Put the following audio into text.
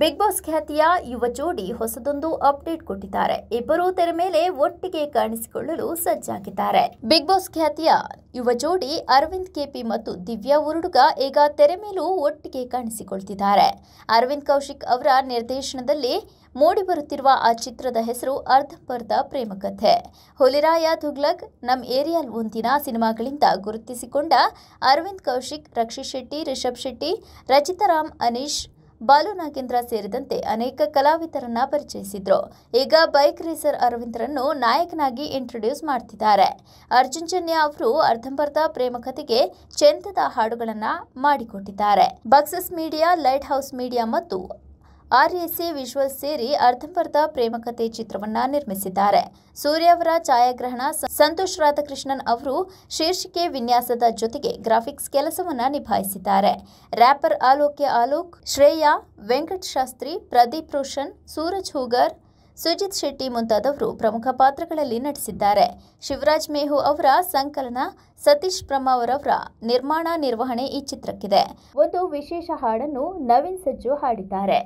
Big boss ಖ್ಯಾತಿಯ ಯುವ ಜೋಡಿ ಹೊಸದೊಂದು ಅಪ್ಡೇಟ್ ಕೊಟ್ಟಿದ್ದಾರೆ. ಇಬ್ಬರೂ ತೆರೆ ಮೇಲೆ ಒಟ್ಟಿಗೆ ಕಾಣಿಸಿಕೊಳ್ಳಲು ಸಜ್ಜಾಗಿದ್ದಾರೆ. ಬಿಗ್ ಬಾಸ್ ಖ್ಯಾತಿಯ ಯುವ ಜೋಡಿ ಅರವಿಂದ್, ಕೆಪಿ ಮತ್ತು ದಿವ್ಯಾ ಉರುಡುಗ ಈಗ ತೆರೆ ಮೇಲೂ ಒಟ್ಟಿಗೆ ಕಾಣಿಸಿಕೊಳ್ತಿದ್ದಾರೆ. ಅರವಿಂದ್ ಕೌಶಿಕ್ ಅವರ ನಿರ್ದೇಶನದಲ್ಲಿ ಮೂಡಿಬರುತ್ತಿರುವ ಆ ಚಿತ್ರದ ಹೆಸರು ಅರ್ಧಂಬರ್ಧ ಪ್ರೇಮಕಥೆ. ಹುಲಿರಾಯ ತುಗ್ಲಕ್ ನಮ್ ಏರಿಯಲ್ ಒಂದಿನ ಸಿನಿಮಾಗಳಿಂದ ಗುರುತಿಸಿಕೊಂಡ ಅರವಿಂದ್ ಕೌಶಿಕ್ ರಕ್ಷಿತ್ ಶೆಟ್ಟಿ, ರಿಷಬ್ ಶೆಟ್ಟಿ ರಚಿತಾರಾಮ್ ಅನೀಶ್ ಬಾಲು ನಾಗೇಂದ್ರ ಸೇರಿದಂತೆ ಅನೇಕ ಕಲಾವಿದರನ್ನ ಪರಿಚಯಿಸಿದ್ರು. ಈಗ ಬೈಕ್ ರೇಸರ್ ಅರವಿಂದ್ರನ್ನು ನಾಯಕನಾಗಿ ಇಂಟ್ರೊಡ್ಯೂಸ್ ಮಾಡ್ತಿದ್ದಾರೆ. ಅರ್ಜುನ್ ಜನ್ಯ ಅವರು ಅರ್ಧಂಬರ್ಧ ಪ್ರೇಮ ಕಥೆಗೆ ಚೆಂದದ ಹಾಡುಗಳನ್ನ ಮಾಡಿಕೊಟ್ಟಿದ್ದಾರೆ. ಬಕ್ಸಸ್ ಮೀಡಿಯಾ ಲೈಟ್ ಹೌಸ್ ಮೀಡಿಯಾ ಮತ್ತು ಆರ್ಎಸ್ಎ ವಿಜುವಲ್ ಸೇರಿ ಅರ್ಧಂಬರ್ಧ ಪ್ರೇಮಕತೆ ಚಿತ್ರವನ್ನ ನಿರ್ಮಿಸಿದ್ದಾರೆ. ಸೂರ್ಯ ಅವರ ಛಾಯಾಗ್ರಹಣ ಸಂತೋಷ್ ರಾಧಾಕೃಷ್ಣನ್ ಅವರು ಶೀರ್ಷಿಕೆ ವಿನ್ಯಾಸದ ಜೊತೆಗೆ ಗ್ರಾಫಿಕ್ಸ್ ಕೆಲಸವನ್ನ ನಿಭಾಯಿಸಿದ್ದಾರೆ. ರ್ಯಾಪರ್ ಆಲೋಕ್ಯ ಆಲೋಕ್, ಶ್ರೇಯಾ, ವೆಂಕಟ್ ಶಾಸ್ತ್ರಿ, ಪ್ರದೀಪ್ ರೋಷನ್, ಸೂರಜ್ ಹೂಗರ್, ಸುಜಿತ್ ಶೆಟ್ಟಿ ಮುಂತಾದವರು ಪ್ರಮುಖ ಪಾತ್ರಗಳಲ್ಲಿ ನಟಿಸಿದ್ದಾರೆ. ಶಿವರಾಜ್ ಮೇಹು ಅವರ ಸಂಕಲನ, ಸತೀಶ್ ಬ್ರಹ್ಮಾವರವರ ನಿರ್ಮಾಣ ನಿರ್ವಹಣೆ ಈ ಚಿತ್ರಕ್ಕಿದೆ. ಒಂದು ವಿಶೇಷ ಹಾಡನ್ನು ನವೀನ್ ಸಜ್ಜು ಹಾಡಿದ್ದಾರೆ.